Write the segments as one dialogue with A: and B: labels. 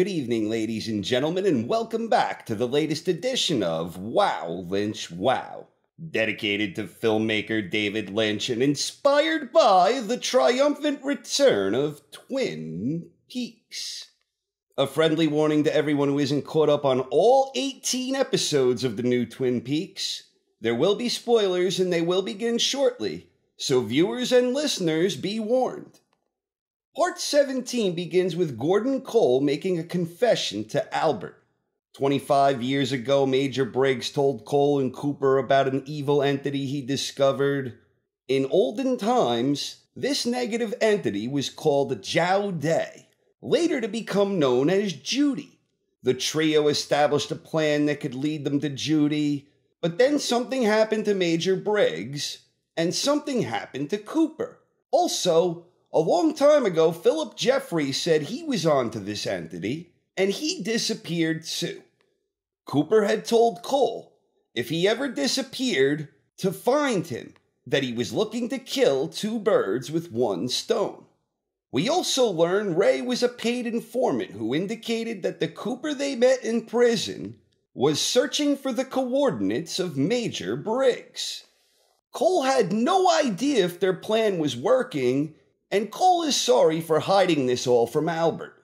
A: Good evening, ladies and gentlemen, and welcome back to the latest edition of Wow Lynch Wow, dedicated to filmmaker David Lynch and inspired by the triumphant return of Twin Peaks. A friendly warning to everyone who isn't caught up on all 18 episodes of the new Twin Peaks. There will be spoilers and they will begin shortly, so viewers and listeners be warned. Part 17 begins with Gordon Cole making a confession to Albert. 25 years ago, Major Briggs told Cole and Cooper about an evil entity he discovered. In olden times, this negative entity was called Jowday, later to become known as Judy. The trio established a plan that could lead them to Judy, but then something happened to Major Briggs, and something happened to Cooper. Also, a long time ago, Philip Jeffries said he was onto this entity, and he disappeared too. Cooper had told Cole if he ever disappeared, to find him, that he was looking to kill two birds with one stone. We also learn Ray was a paid informant who indicated that the Cooper they met in prison was searching for the coordinates of Major Briggs. Cole had no idea if their plan was working and Cole is sorry for hiding this all from Albert.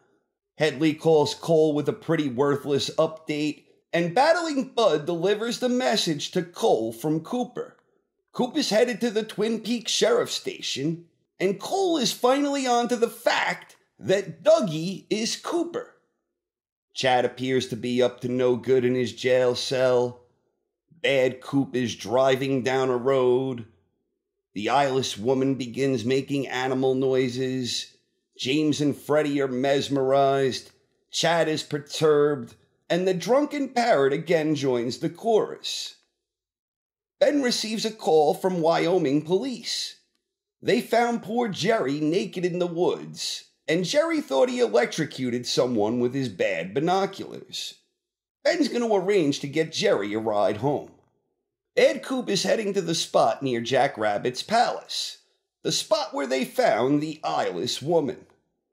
A: Headley calls Cole with a pretty worthless update, and Battling Bud delivers the message to Cole from Cooper. Coop is headed to the Twin Peaks Sheriff Station, and Cole is finally onto the fact that Dougie is Cooper. Chad appears to be up to no good in his jail cell. Bad Coop is driving down a road. The eyeless woman begins making animal noises. James and Freddie are mesmerized. Chad is perturbed. And the drunken parrot again joins the chorus. Ben receives a call from Wyoming police. They found poor Jerry naked in the woods, and Jerry thought he electrocuted someone with his bad binoculars. Ben's going to arrange to get Jerry a ride home. Bad Coop is heading to the spot near Jack Rabbit's palace, the spot where they found the eyeless woman.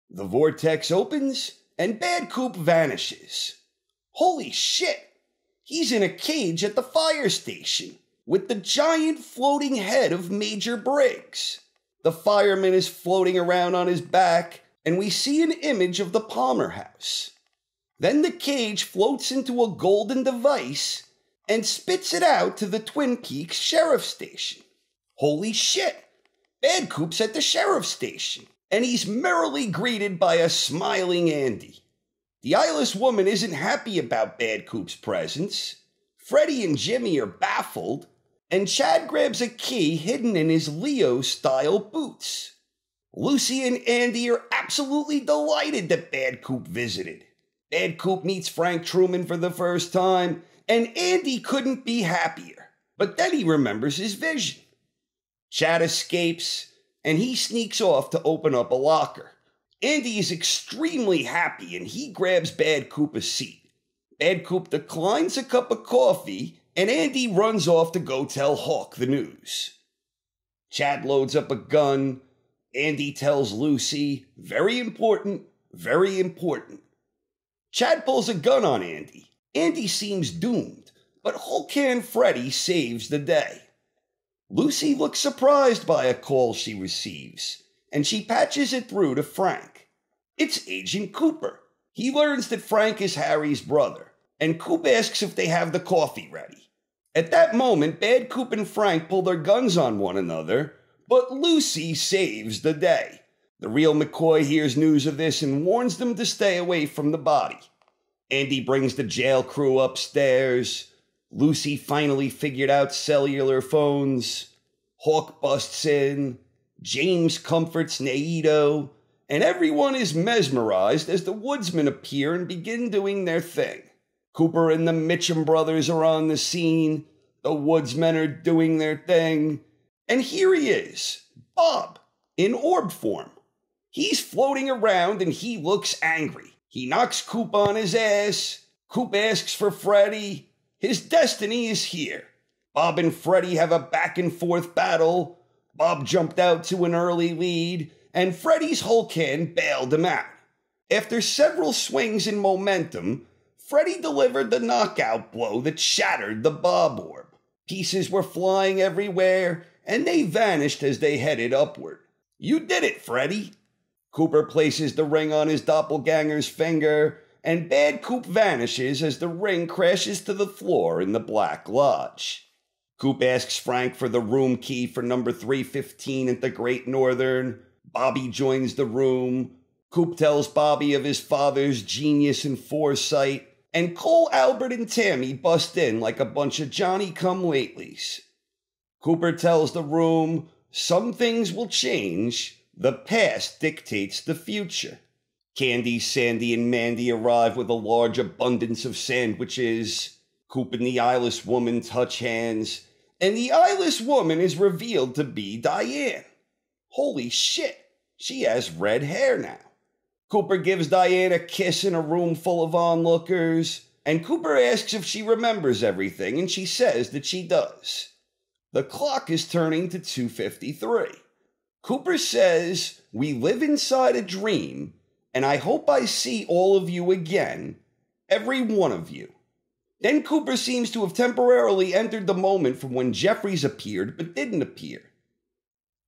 A: The vortex opens, and Bad Coop vanishes. Holy shit! He's in a cage at the fire station with the giant floating head of Major Briggs. The fireman is floating around on his back, and we see an image of the Palmer house. Then the cage floats into a golden device and spits it out to the Twin Peaks Sheriff Station. Holy shit! Bad Coop's at the Sheriff Station, and he's merrily greeted by a smiling Andy. The eyeless woman isn't happy about Bad Coop's presence. Freddie and Jimmy are baffled, and Chad grabs a key hidden in his Leo style boots. Lucy and Andy are absolutely delighted that Bad Coop visited. Bad Coop meets Frank Truman for the first time and Andy couldn't be happier. But then he remembers his vision. Chad escapes, and he sneaks off to open up a locker. Andy is extremely happy, and he grabs Bad Coop a seat. Bad Coop declines a cup of coffee, and Andy runs off to go tell Hawk the news. Chad loads up a gun. Andy tells Lucy, very important, very important. Chad pulls a gun on Andy. Andy seems doomed, but Hulkan Freddie saves the day. Lucy looks surprised by a call she receives, and she patches it through to Frank. It's Agent Cooper. He learns that Frank is Harry's brother, and Coop asks if they have the coffee ready. At that moment, Bad Coop and Frank pull their guns on one another, but Lucy saves the day. The real McCoy hears news of this and warns them to stay away from the body. Andy brings the jail crew upstairs. Lucy finally figured out cellular phones. Hawk busts in. James comforts Naido. And everyone is mesmerized as the woodsmen appear and begin doing their thing. Cooper and the Mitchum brothers are on the scene. The woodsmen are doing their thing. And here he is, Bob, in orb form. He's floating around and he looks angry. He knocks Coop on his ass. Coop asks for Freddie. His destiny is here. Bob and Freddie have a back and forth battle. Bob jumped out to an early lead, and Freddie's Hulkan bailed him out. After several swings in momentum, Freddie delivered the knockout blow that shattered the bob orb. Pieces were flying everywhere, and they vanished as they headed upward. You did it, Freddie. Cooper places the ring on his doppelganger's finger, and Bad Coop vanishes as the ring crashes to the floor in the Black Lodge. Coop asks Frank for the room key for number 315 at the Great Northern. Bobby joins the room. Coop tells Bobby of his father's genius and foresight, and Cole, Albert, and Tammy bust in like a bunch of Johnny come latelys. Cooper tells the room some things will change, the past dictates the future. Candie, Sandie, and Mandie arrive with a large abundance of sandwiches. Coop and the eyeless woman touch hands, and the eyeless woman is revealed to be Diane. Holy shit, she has red hair now. Cooper gives Diane a kiss in a room full of onlookers, and Cooper asks if she remembers everything, and she says that she does. The clock is turning to 253. Cooper says, We live inside a dream, and I hope I see all of you again, every one of you. Then Cooper seems to have temporarily entered the moment from when Jeffries appeared but didn't appear.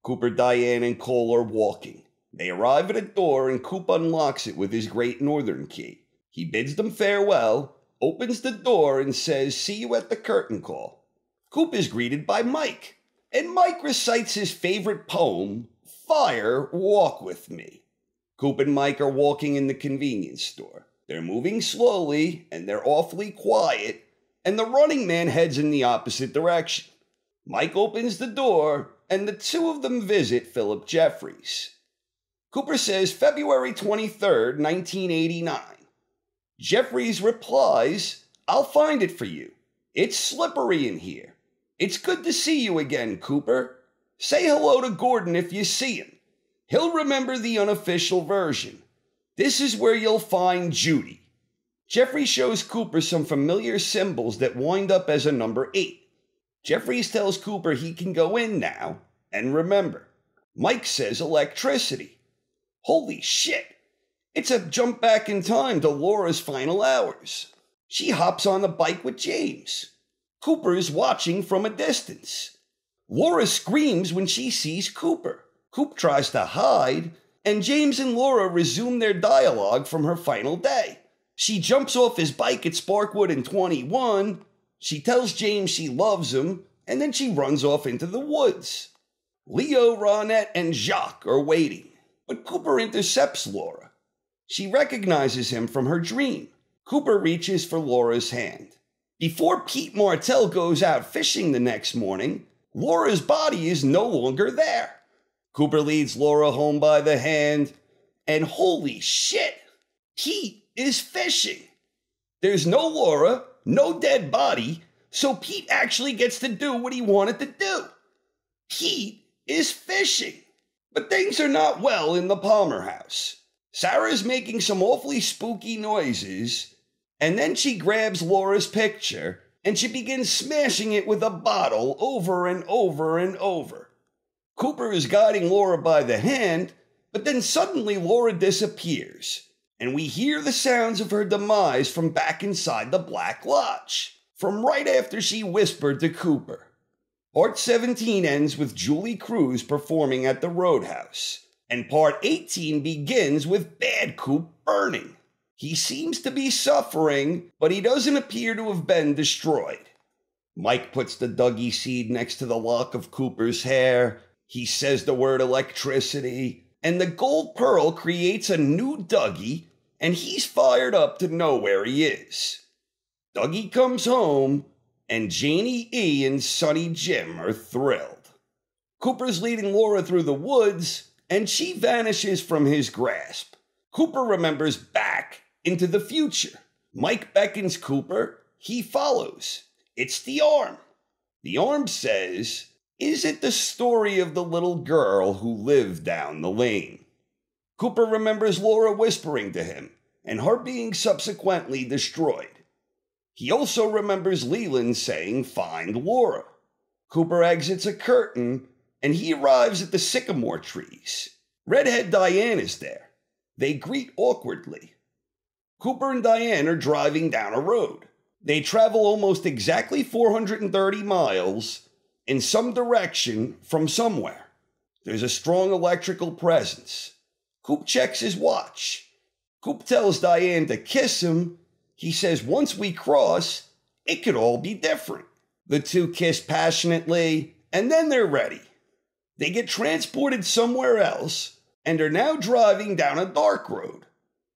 A: Cooper, Diane, and Cole are walking. They arrive at a door and Coop unlocks it with his great northern key. He bids them farewell, opens the door, and says, See you at the curtain call. Coop is greeted by Mike, and Mike recites his favorite poem, Fire, Walk With Me. Coop and Mike are walking in the convenience store. They're moving slowly, and they're awfully quiet, and the running man heads in the opposite direction. Mike opens the door, and the two of them visit Philip Jeffries. Cooper says February 23rd, 1989. Jeffries replies, I'll find it for you. It's slippery in here. It's good to see you again, Cooper. Say hello to Gordon if you see him. He'll remember the unofficial version. This is where you'll find Judy. Jeffries shows Cooper some familiar symbols that wind up as a number 8. Jeffries tells Cooper he can go in now, and remember, Mike says electricity. Holy shit! It's a jump back in time to Laura's final hours. She hops on the bike with James. Cooper is watching from a distance. Laura screams when she sees Cooper. Coop tries to hide, and James and Laura resume their dialogue from her final day. She jumps off his bike at Sparkwood in 21. She tells James she loves him, and then she runs off into the woods. Leo, Ronette, and Jacques are waiting. But Cooper intercepts Laura. She recognizes him from her dream. Cooper reaches for Laura's hand. Before Pete Martell goes out fishing the next morning, Laura's body is no longer there. Cooper leads Laura home by the hand, and holy shit, Pete is fishing. There's no Laura, no dead body, so Pete actually gets to do what he wanted to do. Pete is fishing. But things are not well in the Palmer house. Sarah's making some awfully spooky noises, and then she grabs Laura's picture and she begins smashing it with a bottle over and over and over. Cooper is guiding Laura by the hand, but then suddenly Laura disappears, and we hear the sounds of her demise from back inside the Black Lodge, from right after she whispered to Cooper. Part 17 ends with Julee Cruise performing at the Roadhouse, and part 18 begins with Bad Coop burning. He seems to be suffering, but he doesn't appear to have been destroyed. Mike puts the Dougie seed next to the lock of Cooper's hair. He says the word electricity, and the gold pearl creates a new Dougie, and he's fired up to know where he is. Dougie comes home and Janie E and Sonny Jim are thrilled. Cooper's leading Laura through the woods, and she vanishes from his grasp. Cooper remembers back into the future. Mike beckons Cooper. He follows. It's the arm. The arm says, Is it the story of the little girl who lived down the lane? Cooper remembers Laura whispering to him, and her being subsequently destroyed. He also remembers Leland saying, Find Laura. Cooper exits a curtain and he arrives at the sycamore trees. Redhead Diane is there. They greet awkwardly. Cooper and Diane are driving down a road. They travel almost exactly 430 miles in some direction from somewhere. There's a strong electrical presence. Coop checks his watch. Coop tells Diane to kiss him. He says once we cross, it could all be different. The two kiss passionately, and then they're ready. They get transported somewhere else and are now driving down a dark road.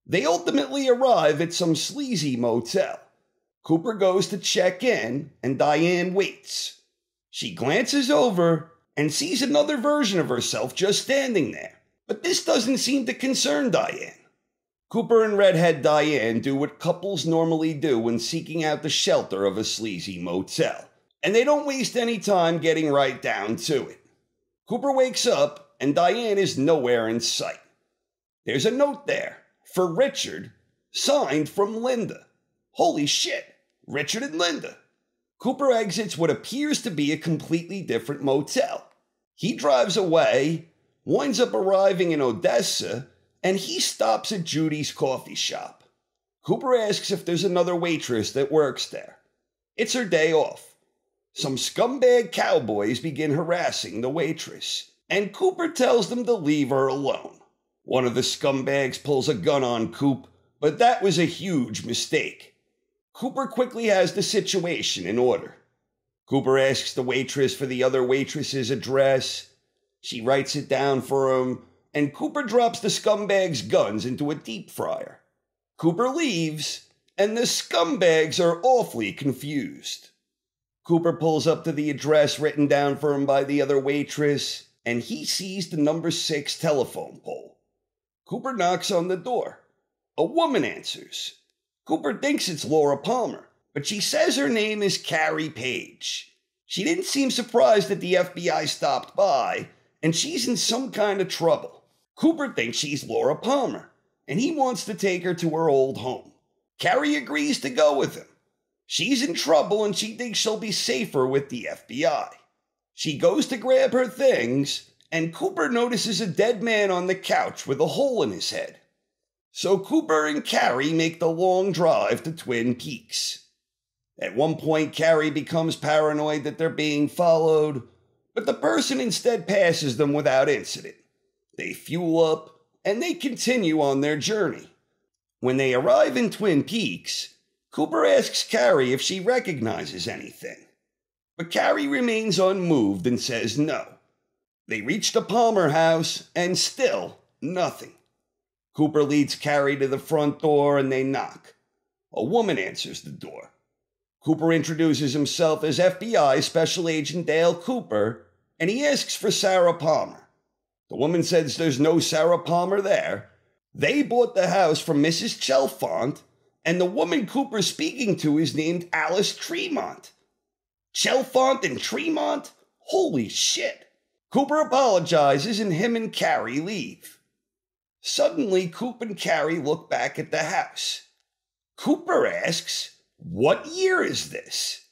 A: They ultimately arrive at some sleazy motel. Cooper goes to check in, and Diane waits. She glances over and sees another version of herself just standing there. But this doesn't seem to concern Diane. Cooper and Redhead Diane do what couples normally do when seeking out the shelter of a sleazy motel, and they don't waste any time getting right down to it. Cooper wakes up, and Diane is nowhere in sight. There's a note there for Richard, signed from Linda. Holy shit, Richard and Linda. Cooper exits what appears to be a completely different motel. He drives away, winds up arriving in Odessa, and he stops at Judy's coffee shop. Cooper asks if there's another waitress that works there. It's her day off. Some scumbag cowboys begin harassing the waitress, and Cooper tells them to leave her alone. One of the scumbags pulls a gun on Coop, but that was a huge mistake. Cooper quickly has the situation in order. Cooper asks the waitress for the other waitress's address. She writes it down for him, and Cooper drops the scumbag's guns into a deep fryer. Cooper leaves, and the scumbags are awfully confused. Cooper pulls up to the address written down for him by the other waitress, and he sees the number six telephone pole. Cooper knocks on the door. A woman answers. Cooper thinks it's Laura Palmer, but she says her name is Carrie Page. She didn't seem surprised that the FBI stopped by, and she's in some kind of trouble. Cooper thinks she's Laura Palmer, and he wants to take her to her old home. Carrie agrees to go with him. She's in trouble and she thinks she'll be safer with the FBI. She goes to grab her things, and Cooper notices a dead man on the couch with a hole in his head. So Cooper and Carrie make the long drive to Twin Peaks. At one point, Carrie becomes paranoid that they're being followed, but the person instead passes them without incident. They fuel up and they continue on their journey. When they arrive in Twin Peaks, Cooper asks Carrie if she recognizes anything. But Carrie remains unmoved and says no. They reach the Palmer house and still nothing. Cooper leads Carrie to the front door and they knock. A woman answers the door. Cooper introduces himself as FBI Special Agent Dale Cooper and he asks for Sarah Palmer. The woman says there's no Sarah Palmer there. They bought the house from Mrs. Chalfont, and the woman Cooper's speaking to is named Alice Tremont. Chalfont and Tremont? Holy shit! Cooper apologizes and him and Carrie leave. Suddenly, Coop and Carrie look back at the house. Cooper asks, What year is this?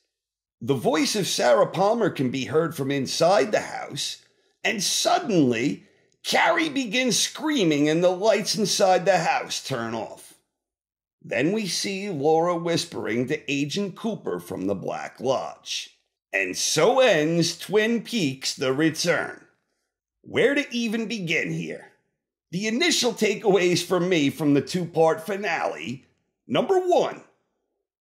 A: The voice of Sarah Palmer can be heard from inside the house, and suddenly, Carrie begins screaming and the lights inside the house turn off. Then we see Laura whispering to Agent Cooper from the Black Lodge. And so ends Twin Peaks The Return. Where to even begin here? The initial takeaways for me from the two part finale number one,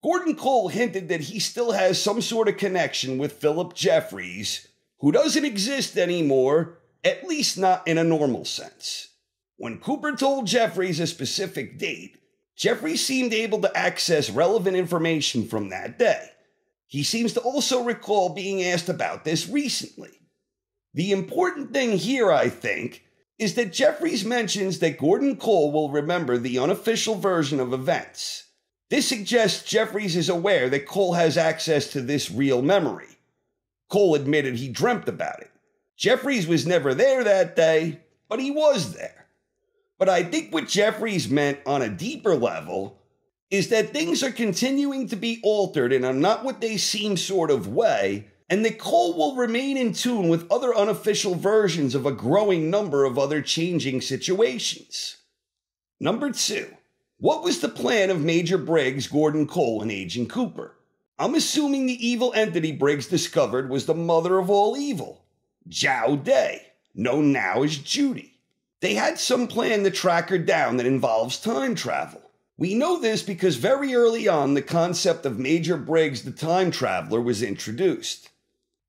A: Gordon Cole hinted that he still has some sort of connection with Philip Jeffries, who doesn't exist anymore, at least not in a normal sense. When Cooper told Jeffries a specific date, Jeffries seemed able to access relevant information from that day. He seems to also recall being asked about this recently. The important thing here, I think, is that Jeffries mentions that Gordon Cole will remember the unofficial version of events. This suggests Jeffries is aware that Cole has access to this real memory. Cole admitted he dreamt about it. Jeffries was never there that day, but he was there. But I think what Jeffries meant on a deeper level is that things are continuing to be altered in a not what they seem sort of way and that Cole will remain in tune with other unofficial versions of a growing number of other changing situations. Number two, what was the plan of Major Briggs, Gordon Cole, and Agent Cooper? I'm assuming the evil entity Briggs discovered was the mother of all evil, Jowday, known now as Judy. They had some plan to track her down that involves time travel. We know this because very early on, the concept of Major Briggs the Time Traveler was introduced.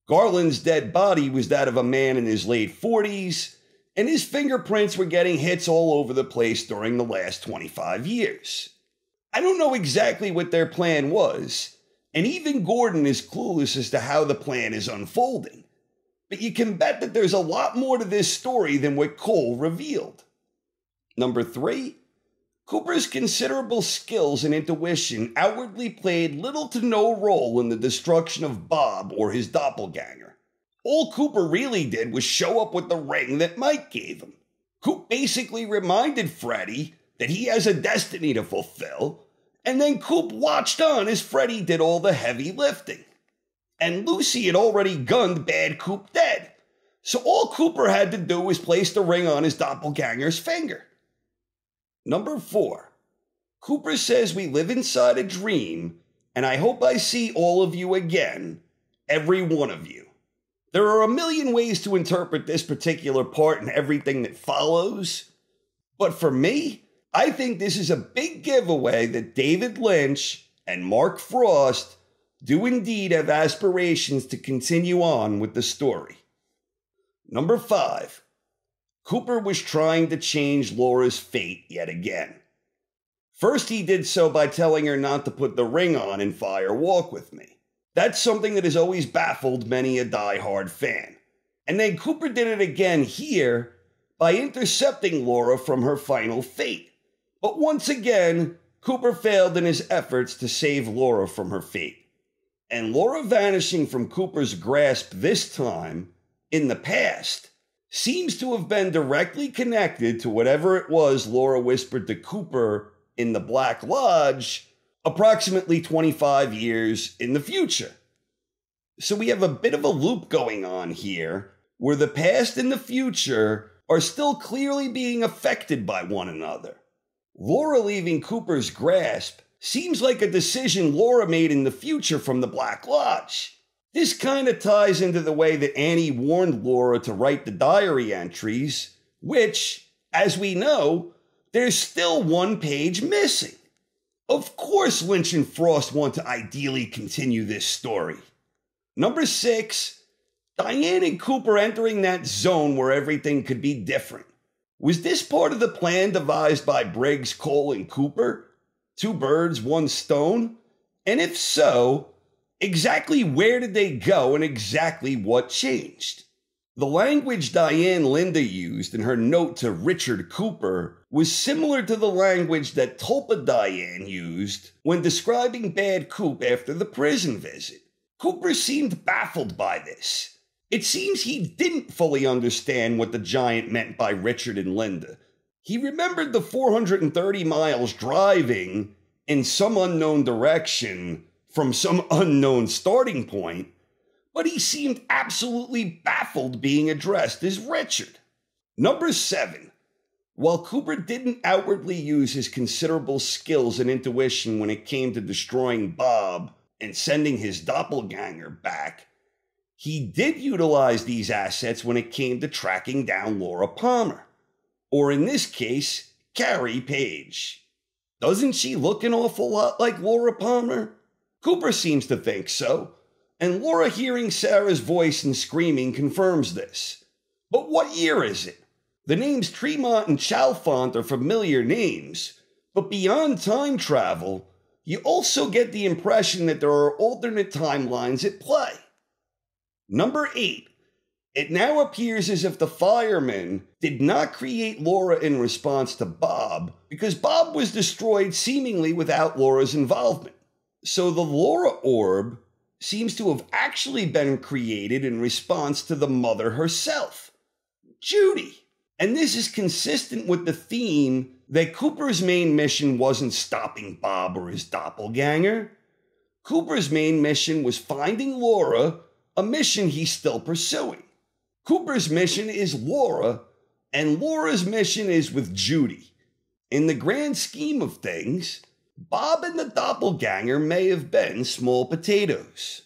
A: Garland's dead body was that of a man in his late 40s, and his fingerprints were getting hits all over the place during the last 25 years. I don't know exactly what their plan was, and even Gordon is clueless as to how the plan is unfolding. But you can bet that there's a lot more to this story than what Cole revealed. Number three, Cooper's considerable skills and intuition outwardly played little to no role in the destruction of Bob or his doppelganger. All Cooper really did was show up with the ring that Mike gave him. Coop basically reminded Freddie that he has a destiny to fulfill, and then Coop watched on as Freddie did all the heavy lifting. And Lucy had already gunned Bad Coop dead, so all Cooper had to do was place the ring on his doppelganger's finger. Number four, Cooper says we live inside a dream, and I hope I see all of you again, every one of you. There are a million ways to interpret this particular part and everything that follows, but for me, I think this is a big giveaway that David Lynch and Mark Frost do indeed have aspirations to continue on with the story. Number five, Cooper was trying to change Laura's fate yet again. First, he did so by telling her not to put the ring on in Fire Walk with Me. That's something that has always baffled many a die-hard fan. And then Cooper did it again here by intercepting Laura from her final fate. But once again, Cooper failed in his efforts to save Laura from her fate. And Laura vanishing from Cooper's grasp this time, in the past, seems to have been directly connected to whatever it was Laura whispered to Cooper in the Black Lodge approximately 25 years in the future. So we have a bit of a loop going on here where the past and the future are still clearly being affected by one another. Laura leaving Cooper's grasp seems like a decision Laura made in the future from the Black Lodge. This kind of ties into the way that Annie warned Laura to write the diary entries, which, as we know, there's still one page missing. Of course, Lynch and Frost want to ideally continue this story. Number six, Diane and Cooper entering that zone where everything could be different. Was this part of the plan devised by Briggs, Cole, and Cooper? Two birds, one stone? And if so, exactly where did they go and exactly what changed? The language Diane Linda used in her note to Richard Cooper was similar to the language that Tulpa Diane used when describing Bad Coop after the prison visit. Cooper seemed baffled by this. It seems he didn't fully understand what the giant meant by Richard and Linda. He remembered the 430 miles driving in some unknown direction from some unknown starting point, but he seemed absolutely baffled being addressed as Richard. Number seven. While Cooper didn't outwardly use his considerable skills and intuition when it came to destroying Bob and sending his doppelganger back, he did utilize these assets when it came to tracking down Laura Palmer, or in this case, Carrie Page. Doesn't she look an awful lot like Laura Palmer? Cooper seems to think so, and Laura hearing Sarah's voice and screaming confirms this. But what year is it? The names Tremont and Chalfont are familiar names, but beyond time travel, you also get the impression that there are alternate timelines at play. Number 8. It now appears as if the firemen did not create Laura in response to Bob, because Bob was destroyed seemingly without Laura's involvement. So the Laura orb seems to have actually been created in response to the mother herself, Judy. And this is consistent with the theme that Cooper's main mission wasn't stopping Bob or his doppelganger. Cooper's main mission was finding Laura, a mission he's still pursuing. Cooper's mission is Laura, and Laura's mission is with Judy. In the grand scheme of things, Bob and the doppelganger may have been small potatoes.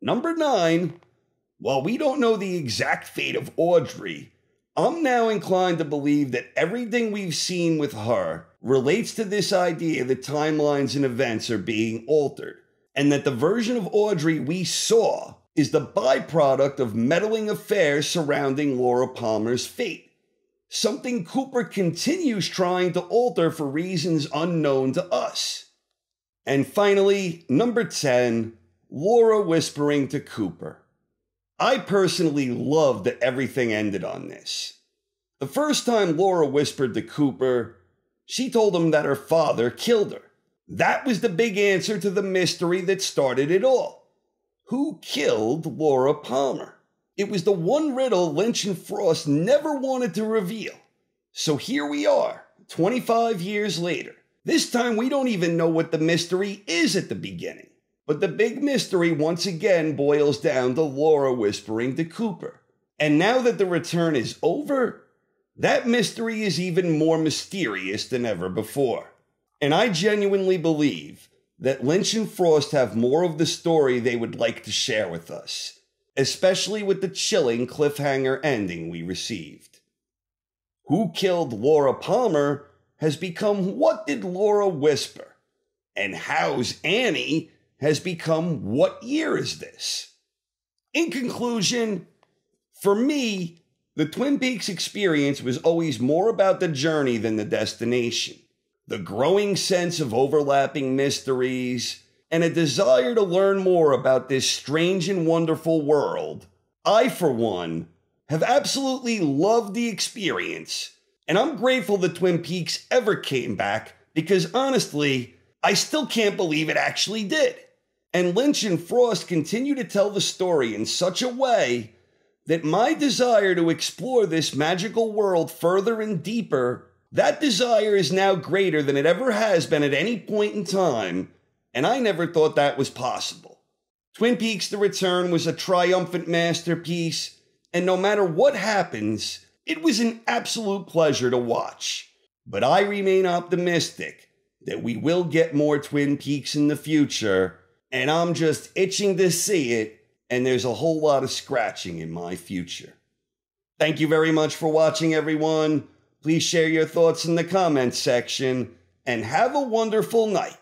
A: Number 9. While we don't know the exact fate of Audrey, I'm now inclined to believe that everything we've seen with her relates to this idea that timelines and events are being altered, and that the version of Audrey we saw is the byproduct of meddling affairs surrounding Laura Palmer's fate. Something Cooper continues trying to alter for reasons unknown to us. And finally, number 10, Laura whispering to Cooper. I personally loved that everything ended on this. The first time Laura whispered to Cooper, she told him that her father killed her. That was the big answer to the mystery that started it all. Who killed Laura Palmer? It was the one riddle Lynch and Frost never wanted to reveal. So here we are, 25 years later. This time we don't even know what the mystery is at the beginning. But the big mystery once again boils down to Laura whispering to Cooper. And now that the return is over, that mystery is even more mysterious than ever before. And I genuinely believe that Lynch and Frost have more of the story they would like to share with us, especially with the chilling cliffhanger ending we received. Who Killed Laura Palmer has become What Did Laura Whisper? And How's Annie has become What Year Is This? In conclusion, for me, the Twin Peaks experience was always more about the journey than the destination the growing sense of overlapping mysteries, and a desire to learn more about this strange and wonderful world, I, for one, have absolutely loved the experience. And I'm grateful that Twin Peaks ever came back because honestly, I still can't believe it actually did. And Lynch and Frost continue to tell the story in such a way that my desire to explore this magical world further and deeper that desire is now greater than it ever has been at any point in time, and I never thought that was possible. Twin Peaks The Return was a triumphant masterpiece, and no matter what happens, it was an absolute pleasure to watch. But I remain optimistic that we will get more Twin Peaks in the future, and I'm just itching to see it, and there's a whole lot of scratching in my future. Thank you very much for watching, everyone. Please share your thoughts in the comments section and have a wonderful night.